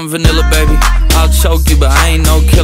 I'm vanilla, baby. I'll choke you, but I ain't no killer.